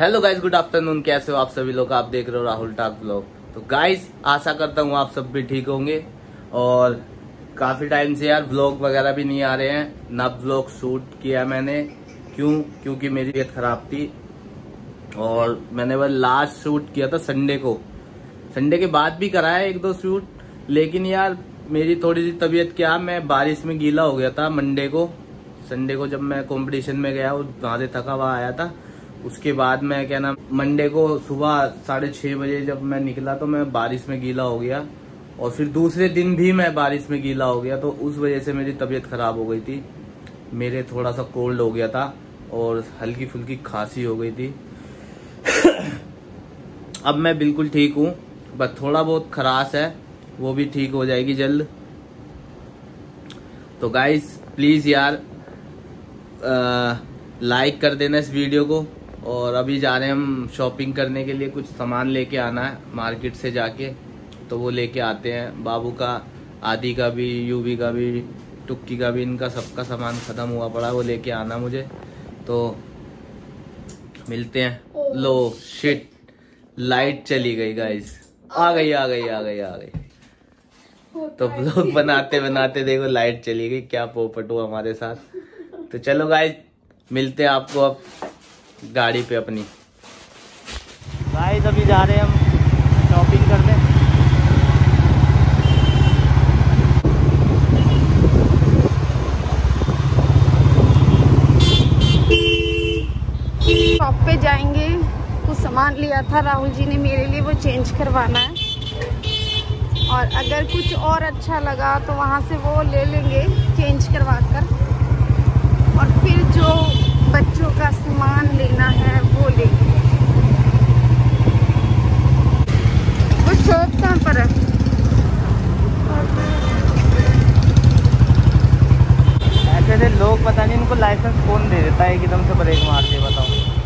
Hello guys good afternoon कैसे हो आप सभी लोग? आप देख रहे हो राहुल टाक ब्लॉग तो गाइस आशा करता हूँ आप सब भी ठीक होंगे और काफ़ी टाइम से यार ब्लॉग वगैरह भी नहीं आ रहे हैं। ना ब्लॉग शूट किया मैंने। क्यों? क्योंकि मेरी तबीयत खराब थी। और मैंने वह लास्ट शूट किया था संडे को। संडे के बाद भी कराया एक दो शूट लेकिन यार मेरी थोड़ी सी तबीयत क्या, मैं बारिश में गीला हो गया था मंडे को। संडे को जब मैं कंपटीशन में गया वहाँ से थका हुआ आया था। उसके बाद मैं, क्या ना मंडे को सुबह साढ़े छह बजे जब मैं निकला तो मैं बारिश में गीला हो गया और फिर दूसरे दिन भी मैं बारिश में गीला हो गया तो उस वजह से मेरी तबीयत खराब हो गई थी। मेरे थोड़ा सा कोल्ड हो गया था और हल्की फुल्की खांसी हो गई थी। अब मैं बिल्कुल ठीक हूँ, बस थोड़ा बहुत खराश है, वो भी ठीक हो जाएगी जल्द। तो गाइस प्लीज़ यार लाइक कर देना इस वीडियो को। और अभी जा रहे हैं हम शॉपिंग करने के लिए कुछ सामान लेके आना है मार्केट से जाके। तो वो लेके आते हैं। बाबू का आदि का भी यूवी का भी टुक्की का भी इनका सबका सामान खत्म हुआ पड़ा वो लेके आना मुझे। तो मिलते हैं। लो शिट लाइट चली गई गाइस आ गई आ गई आ गई आ गई। तो ब्लॉग बनाते बनाते देखो लाइट चली गई क्या पोपट हुआ हमारे साथ। तो चलो गाइस मिलते हैं आपको अब। गाड़ी पे अपनी। गाइस अभी जा रहे हैं हम शॉपिंग करने। शॉप पे जाएँगे। कुछ सामान लिया था राहुल जी ने मेरे लिए वो चेंज करवाना है। और अगर कुछ और अच्छा लगा तो वहाँ से वो ले लेंगे चेंज करवा कर। और फिर जो बच्चों का सामान लेना है, वो लेंगे वो शॉप कहाँ पर है। लोग पता नहीं इनको लाइसेंस कौन दे देता है एकदम से ब्रेक मार दे, बताओ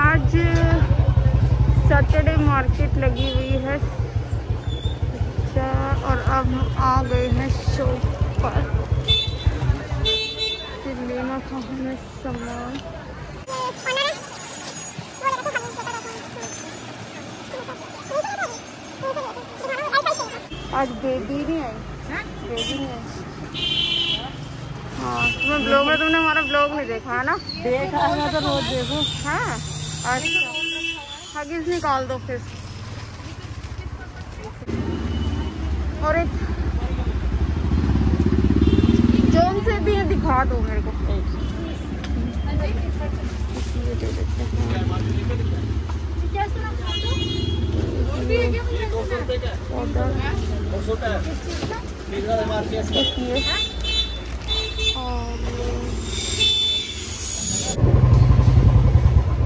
आज सैटरडे मार्केट लगी हुई है अच्छा और अब हम आ गए हैं शॉप पर। फिर लेना था हमें सामान। आज बेबी नहीं आई। बेबी नहीं आई। हाँ तुम्हें ब्लॉग में तुमने हमारा ब्लॉग नहीं देखा है ना? देखा है तो रोज देखो। हाँ अच्छा हगिस निकाल दो फिर। और एक जोन से भी ये दिखा दो मेरे को। हैं।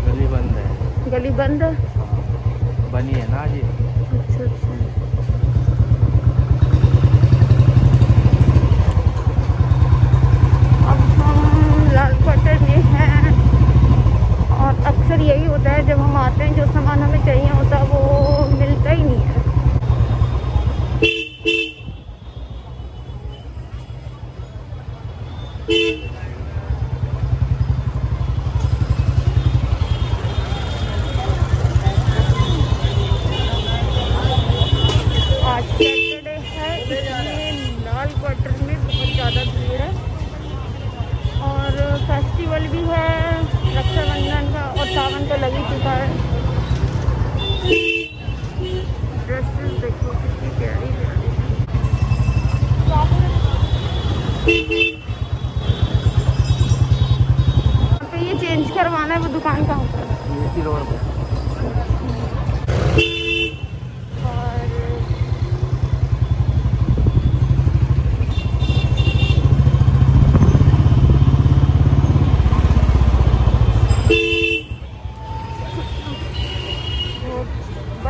गली बंद है। गली बंद बनी है ना जी। अच्छा अच्छा अब हम लाल क्वार्टर में हैं और अक्सर यही होता है, जब हम आते हैं, जो सामान हमें चाहिए होता है, वो मिलता ही नहीं है।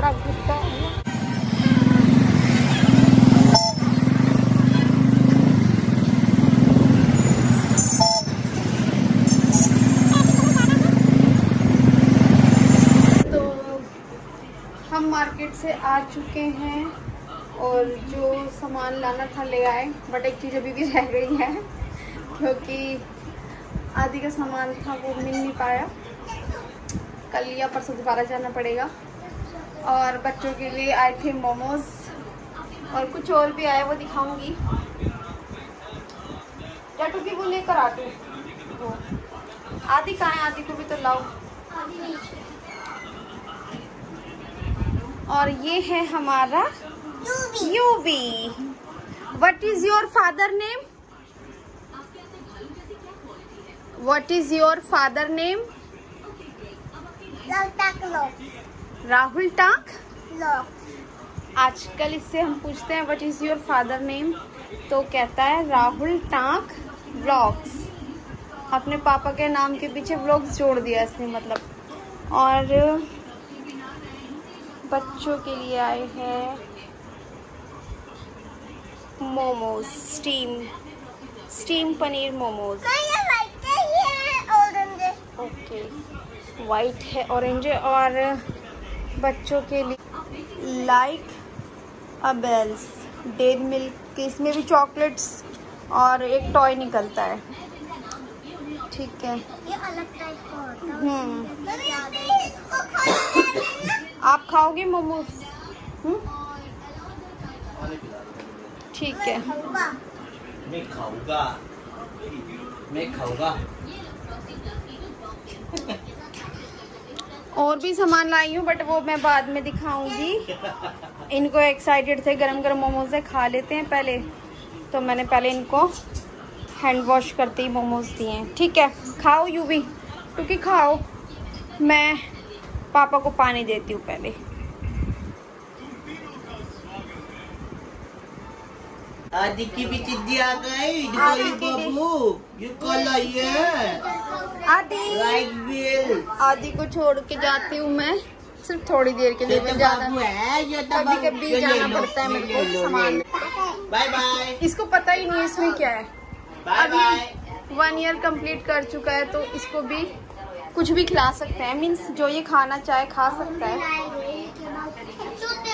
तो बड़ा गुस्सा मार्केट से आ चुके हैं और जो सामान लाना था ले आए, बट एक चीज़ अभी भी रह गई है, क्योंकि आदि का सामान था वो मिल नहीं पाया। कल या परसों दोबारा जाना पड़ेगा। और बच्चों के लिए आए थे मोमोज और कुछ और भी आया, वो दिखाऊँगी। जटू की वो लेकर वो। आदि कहाँ है? आदि को भी तो लाओ। और ये है हमारा Yuvi. What is your father name what is your father name Rahul talk आजकल इससे हम पूछते हैं what is your father name तो कहता है राहुल टाक ब्लॉग्स। अपने पापा के नाम के पीछे ब्लॉग्स जोड़ दिया इसने मतलब। और बच्चों के लिए आए हैं momos steam steam paneer momos. Okay white है ऑरेंज है और बच्चों के लिए लाइक अबेल्स डेड मिल्क इसमें भी चॉकलेट्स और एक टॉय निकलता है। ठीक है। हम्म। आप खाओगे मोमोज? हम्म? ठीक है। मैं खाऊँगा। मैं खाऊँगा। और भी सामान लाई हूँ बट वो मैं बाद में दिखाऊँगी। इनको एक्साइटेड थे, गरम गरम मोमोज खा लेते हैं पहले। तो मैंने पहले इनको हैंड वॉश करते ही मोमोज दिए ठीक है, खाओ यू भी क्योंकि खाओ, मैं पापा को पानी देती हूँ पहले। आदि की भी चिद्दी आ गई आदि की भी- बाबू यू कॉल आइए आदि लाइक बिल आदि को छोड़ के जाती हूँ मैं। सिर्फ़ थोड़ी देर के लिए तो बाबू है ये तो कभी कभी जाना पड़ता है मेरे को सामान। बाय बाय इसको पता ही नहीं इसमें क्या है। बाय अभी वन ईयर कंप्लीट कर चुका है तो इसको भी कुछ भी खिला सकते हैं। मीन्स जो ये खाना चाहे खा सकता है।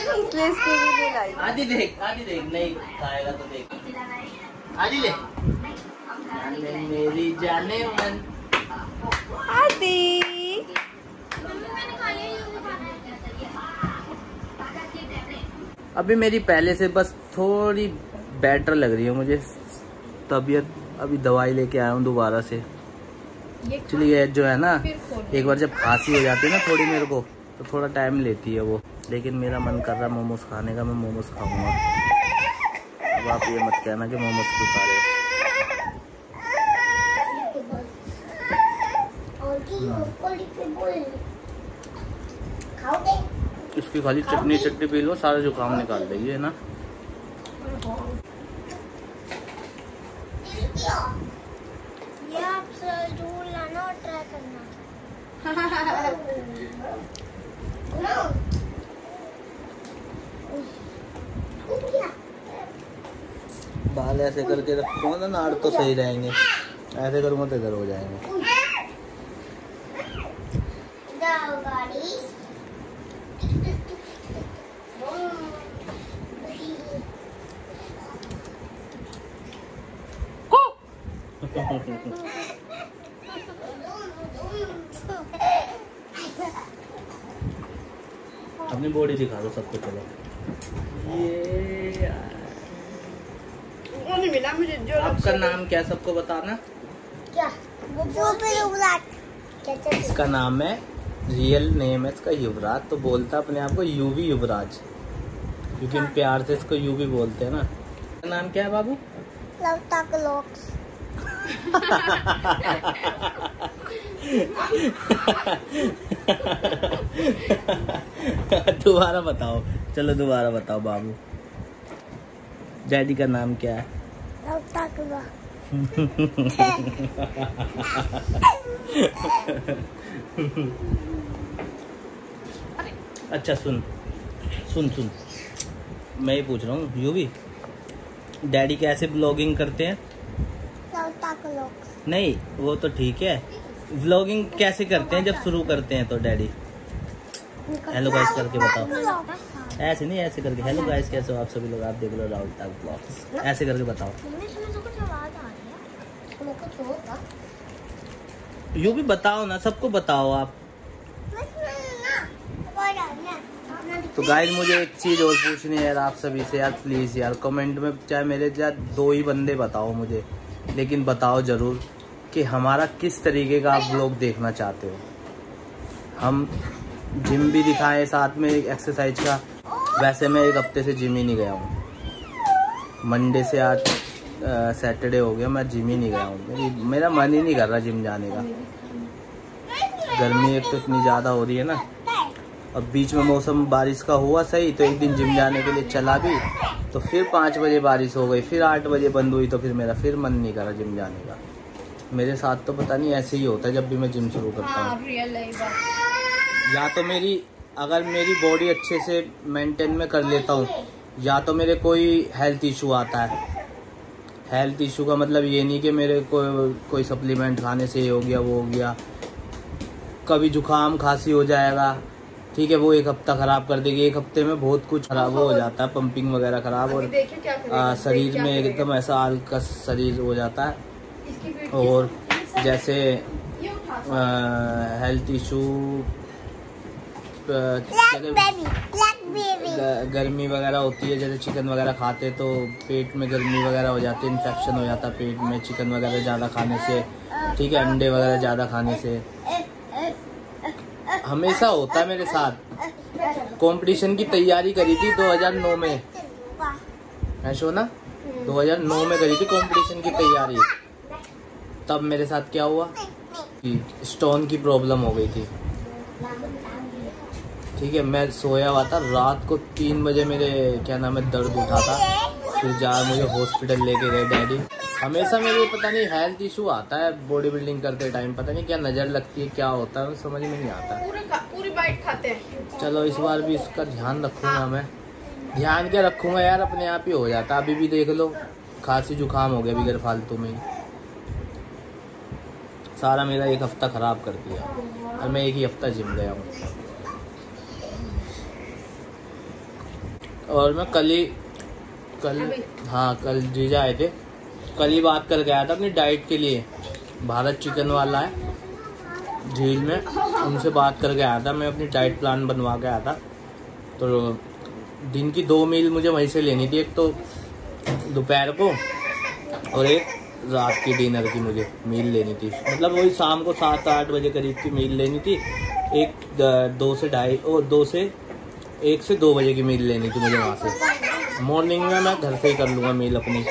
इसलिए इसके भी ले लाई। आदि देख आदि देख नहीं खाएगा तो देख। आदि ले। जाने मेरी जाने मन। आदि। अभी मेरी पहले से बस थोड़ी बेटर लग रही है मुझे। तबीयत अभी दवाई लेके आया हूँ दोबारा से। एक्चुअली ये जो है ना एक बार जब खांसी हो जाती है ना थोड़ी मेरे को तो थोड़ा टाइम लेती है वो। लेकिन मेरा मन कर रहा है मोमोज खाने का मैं मोमोज खाऊँगा। अब आप ये मत कहना कि मोमोज क्यों खा रहे हो। इसकी खाली चटनी चटनी पी लो सारा जुकाम निकाल देगी है ना? ये आप ज़रूर लाना और ट्राई करना। बाल ऐसे करके रखूँगा ना, नाड़ तो सही रहेंगे। ऐसे करूँगा तो इधर हो जाएँगे। अपनी बॉडी दिखा दो सबको, चलो। ये नहीं मिला मुझे जो आपका नाम क्या सबको बताना। क्या? चल इसका नाम है रियल नेम है इसका युवराज। तो बोलता है अपने आप को यूवी युवराज। क्योंकि हम प्यार से इसको यूवी बोलते हैं ना। इसका नाम क्या है बाबू? दोबारा बताओ। चलो दोबारा बताओ बाबू। डैडी का नाम क्या है? अच्छा सुन। सुन सुन। मैं ही पूछ रहा हूँ यू भी डैडी कैसे ब्लॉगिंग करते हैं? नहीं वो तो ठीक है। व्लॉगिंग कैसे करते हैं? जब शुरू करते हैं तो डैडी। हेलो गाइस करके बताओ। ऐसे नहीं ऐसे करके। हेलो गाइस कैसे हो आप सभी लोग? आप देख हो राहुल टाक ब्लॉग्स ऐसे करके बताओ। है। होगा। यू भी बताओ ना सबको बताओ आप। तो गाइस मुझे एक चीज़ और पूछनी है यार आप सभी से। यार प्लीज़ यार कमेंट में चाहे मेरे यार दो ही बंदे बताओ मुझे। लेकिन बताओ ज़रूर कि हमारा किस तरीके का आप लोग देखना चाहते हो। हम जिम भी दिखाएँ साथ में एक्सरसाइज का। वैसे मैं एक हफ़्ते से जिम ही नहीं गया हूँ। मंडे से आज सैटरडे हो गया मैं जिम ही नहीं गया हूँ। मेरी मेरा मन ही नहीं कर रहा जिम जाने का। गर्मी एक तो इतनी ज़्यादा हो रही है ना। अब बीच में मौसम बारिश का हुआ सही तो एक दिन जिम जाने के लिए चला भी तो फिर पाँच बजे बारिश हो गई फिर आठ बजे बंद हुई तो फिर मेरा फिर मन नहीं करा जिम जाने का। मेरे साथ तो पता नहीं ऐसे ही होता है जब भी मैं जिम शुरू करता हाँ। हूँ या तो मेरी अगर मेरी बॉडी अच्छे से मेंटेन में कर लेता हूँ या तो मेरे कोई हेल्थ इशू आता है। हेल्थ इशू का मतलब ये नहीं कि मेरे को कोई सप्लीमेंट खाने से ये हो गया वो हो गया। कभी जुकाम खांसी हो जाएगा ठीक है वो एक हफ़्ता खराब कर देगी। एक हफ़्ते में बहुत कुछ खराब हो जाता है पंपिंग वगैरह खराब और क्या आ, शरीर में एकदम ऐसा आलकस शरीर हो जाता है। और जैसे health issue black baby black baby ग- गर्मी वगैरह होती है जैसे चिकन वगैरह खाते तो पेट में गर्मी वगैरह हो जाती है इन्फेक्शन हो जाता है पेट में चिकन वगैरह ज़्यादा खाने से ठीक है अंडे वगैरह ज़्यादा खाने से। हमेशा होता है मेरे साथ। कंपटीशन की तैयारी करी थी 2009 में। है शोना? 2009 में करी थी कंपटीशन की तैयारी। तब मेरे साथ क्या हुआ? कि स्टोन की प्रॉब्लम हो गई थी। ठीक है मैं सोया हुआ था। रात को तीन बजे मेरे क्या नाम है दर्द उठा था। फिर जा मुझे हॉस्पिटल लेके गए डैडी हमेशा मेरे पता नहीं हेल्थ इशू आता है बॉडी बिल्डिंग करते टाइम पता नहीं क्या नज़र लगती है क्या होता है समझ में नहीं आता। पूरे पूरी बाइट खाते हैं। चलो इस बार भी इसका ध्यान रखूँगा मैं। ध्यान क्या रखूँगा यार अपने आप ही हो जाता। अभी भी देख लो खांसी जुकाम हो गया बिगर फालतू में। ही सारा मेरा एक हफ़्ता खराब कर दिया। और मैं एक ही हफ़्ता जिम गया हूँ। और मैं कल ही कल हाँ कल जीजा आए थे। कल ही बात करके आया था अपनी डाइट के लिए। भारत चिकन वाला है झील में। उनसे बात करके आया था मैं अपनी डाइट प्लान बनवा के आया था। तो दिन की दो मील मुझे वहीं से लेनी थी एक तो दोपहर को और एक रात की डिनर की मुझे मील लेनी थी। मतलब वही शाम को सात आठ बजे करीब की मील लेनी थी। एक दो से ढाई और दो से एक से दो बजे की मील लेनी थी मुझे वहाँ से। मॉर्निंग में मैं घर से ही कर लूँगा मील अपनी।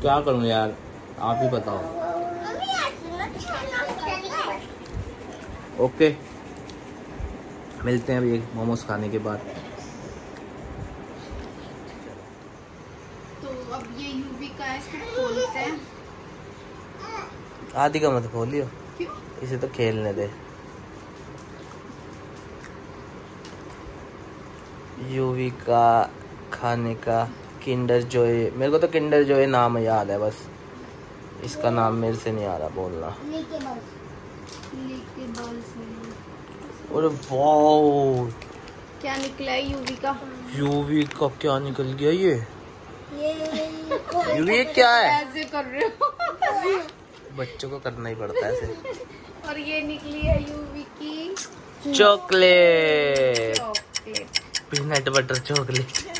क्या करूँ यार? आप ही बताओ। ओके मिलते हैं अभी मोमोज खाने के बाद। तो अब ये यूवी का है इसको खोलते हैं। आदि का मत खोलियो। इसे तो खेलने दे। यूवी का खाने का किंडर जॉय मेरे को तो किंडर जॉय नाम याद है बस। इसका नाम मेरे से नहीं आ रहा बोलना। लेके बॉल्स अरे वाओ। क्या निकला है यूवी का? यूवी का क्या निकल गया ये? ये यूवी क्या है? ऐसे कर रहे हो। बच्चों को करना ही पड़ता है ऐसे। और ये निकली है यूवी की चॉकलेट। Peanut butter chocolate